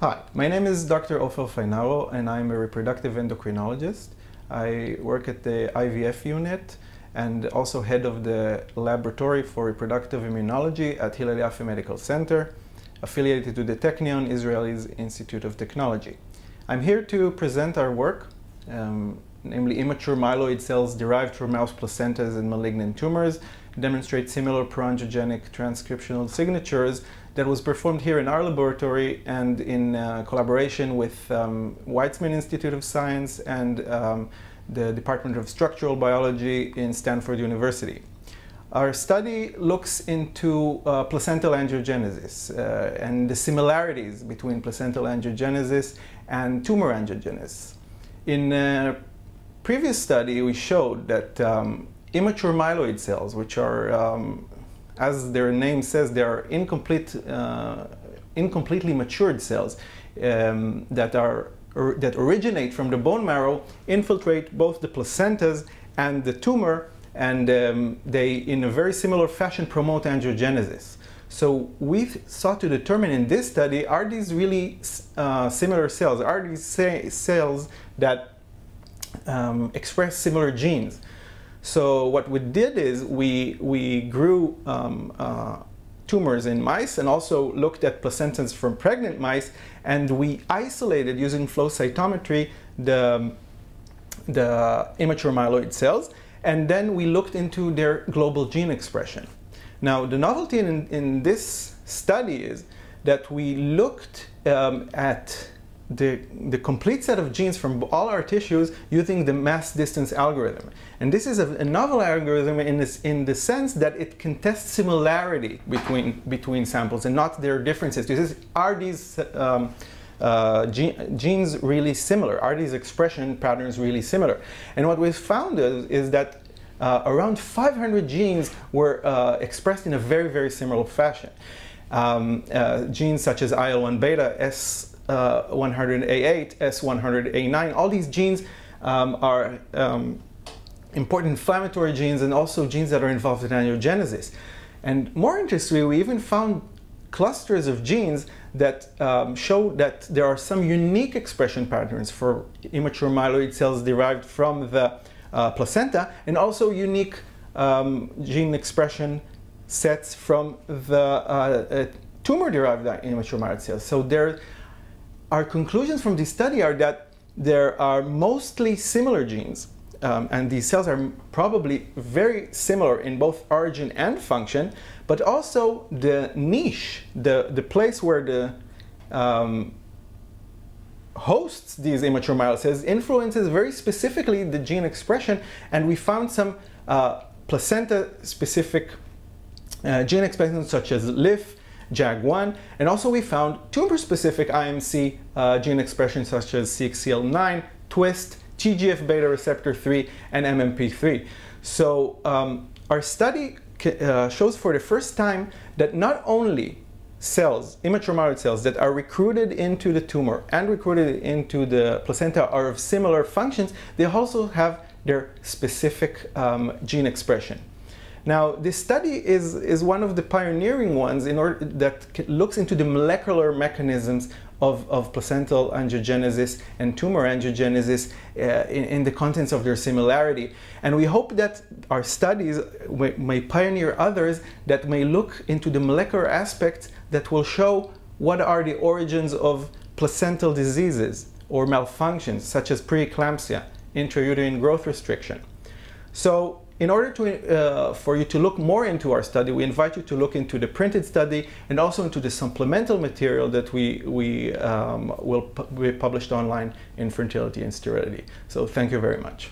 Hi, my name is Dr. Ofer Fainaru and I'm a reproductive endocrinologist. I work at the IVF unit and also head of the laboratory for reproductive immunology at Hillel Yaffe Medical Center, affiliated to the Technion, Israel's Institute of Technology. I'm here to present our work, um, namely immature myeloid cells derived from mouse placentas and malignant tumors, demonstrate similar pro-angiogenic transcriptional signatures that was performed here in our laboratory and in uh, collaboration with um, Weizmann Institute of Science and um, the Department of Structural Biology in Stanford University. Our study looks into uh, placental angiogenesis uh, and the similarities between placental angiogenesis and tumor angiogenesis. In a previous study, we showed that um, immature myeloid cells, which are, um, as their name says, they are incomplete, uh, incompletely matured cells um, that are or, that originate from the bone marrow, infiltrate both the placentas and the tumor, and um, they, in a very similar fashion, promote angiogenesis. So we sought to determine in this study, are these really uh, similar cells? Are these cells that um, express similar genes? So what we did is we, we grew um, uh, tumors in mice and also looked at placentas from pregnant mice and we isolated using flow cytometry the, the immature myeloid cells and then we looked into their global gene expression. Now the novelty in, in this study is that we looked um, at the, the complete set of genes from all our tissues using the mass distance algorithm. And this is a, a novel algorithm in, this, in the sense that it can test similarity between, between samples and not their differences. This is, are these um, uh, gene, genes really similar? Are these expression patterns really similar? And what we found is, is that uh, around 500 genes were uh, expressed in a very, very similar fashion. Um, uh, genes such as IL-1 beta, S uh, 100A8, S100A9. All these genes um, are um, important inflammatory genes and also genes that are involved in angiogenesis. And more interestingly, we even found clusters of genes that um, show that there are some unique expression patterns for immature myeloid cells derived from the uh, placenta and also unique um, gene expression sets from the uh, uh, tumor-derived immature myeloid cells. So there our conclusions from this study are that there are mostly similar genes, um, and these cells are probably very similar in both origin and function, but also the niche, the, the place where the um, hosts these immature myeloid influences very specifically the gene expression, and we found some uh, placenta-specific uh, gene expressions such as LIF, JAG1, and also we found tumor-specific IMC uh, gene expression such as CXCL9, TWIST, TGF-beta receptor 3, and MMP3. So um, our study uh, shows for the first time that not only cells, immature myeloid cells that are recruited into the tumor and recruited into the placenta are of similar functions, they also have their specific um, gene expression. Now, this study is, is one of the pioneering ones in order that looks into the molecular mechanisms of, of placental angiogenesis and tumor angiogenesis uh, in, in, the contents of their similarity. And we hope that our studies may pioneer others that may look into the molecular aspects that will show what are the origins of placental diseases or malfunctions, such as preeclampsia, intrauterine growth restriction. So in order to, uh, for you to look more into our study, we invite you to look into the printed study and also into the supplemental material that we, we um, will be published online in Fertility and Sterility. So thank you very much.